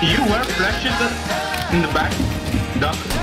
You were flashed in the back, duck.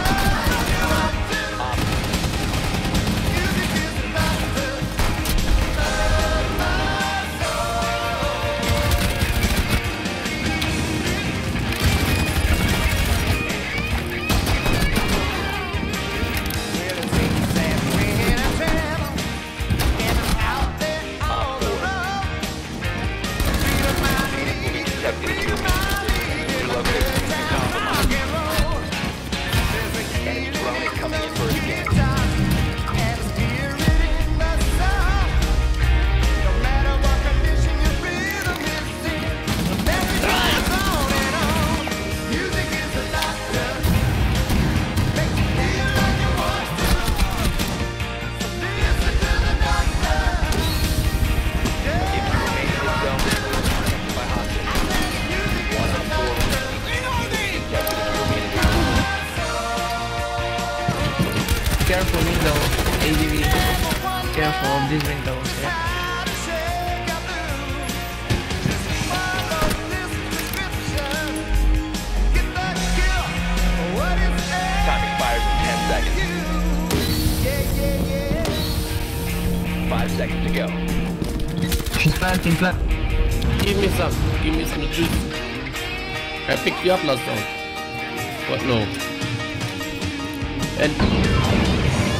Careful window, ADV. Careful of these windows, yeah. Time expires in 10 seconds. Five seconds to go. She's planting, plant. Give me some. Give me some juice. I picked you up last round. What? No and